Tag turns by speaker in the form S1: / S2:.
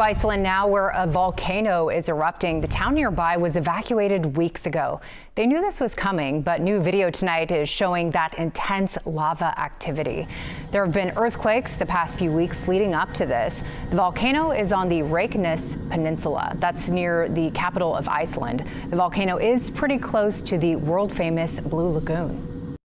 S1: Iceland now, where a volcano is erupting. The town nearby was evacuated weeks ago. They knew this was coming, but new video tonight is showing that intense lava activity. There have been earthquakes the past few weeks leading up to this. The volcano is on the Reykjanes Peninsula. That's near the capital of Iceland. The volcano is pretty close to the world famous Blue Lagoon.